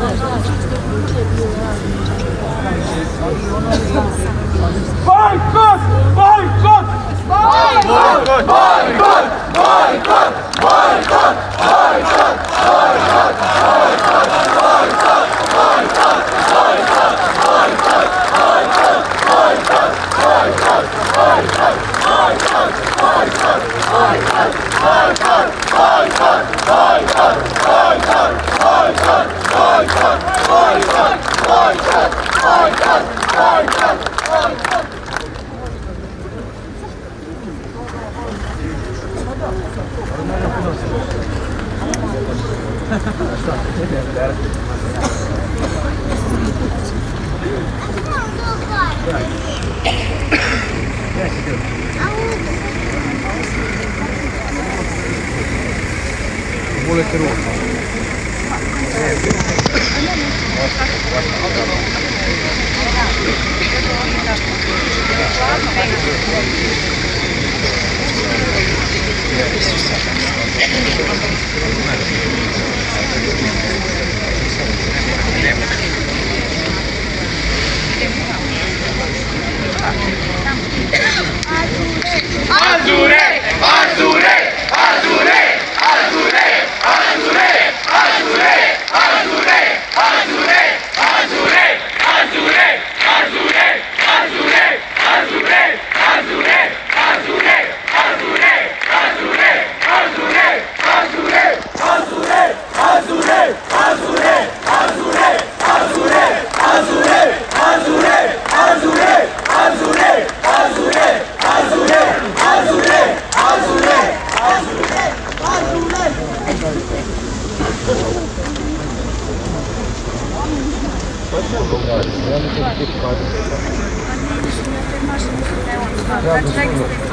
Boykot! Boykot! Boykot! Boykot! Boykot! Boykot! Boykot! Boykot! Boykot! Boykot! Boykot! Boykot! Moleque roxo. Yeah. Fight! Z tej funkcji?